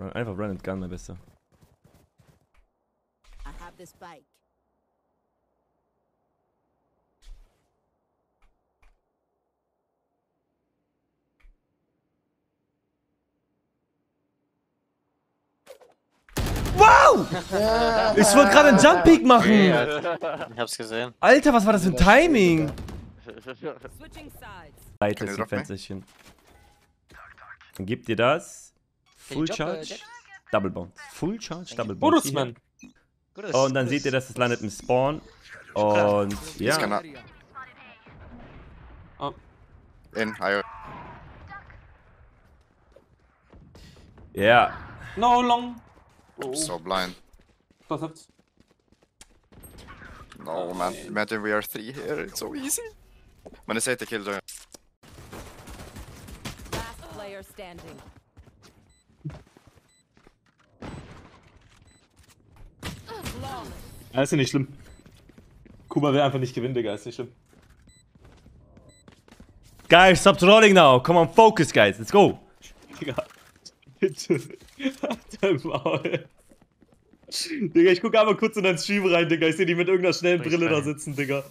Run, einfach run and gun, mein Bester. I have this bike. Wow! Ich wollte gerade einen Jump Peak machen. Ich hab's gesehen. Alter, was war das für ein Timing? Switching sides. Me? Fensterchen. Dann gibt dir das. Full Charge. Double Bounce. Full Charge, Double Bounce. Bonus, Hier. man. Gutes, Und dann seht ihr, dass es landet im Spawn. Und ja. Oh. In, I Ja. No long. Oh, so blind. perfect. No man, imagine we are three here, it's so easy. Men det säger till Killjoy. Last player standing. Ja, ist ja nicht schlimm. Kuba will einfach nicht gewinnen, Digga, ist nicht schlimm. Guys, stop trolling now. Come on, focus, guys. Let's go. Digga. Bitte. Dein Maul. Digga, ich guck einmal kurz in deinen Stream rein, Digga. Ich seh die mit irgendeiner schnellen Brille da sitzen, Digga.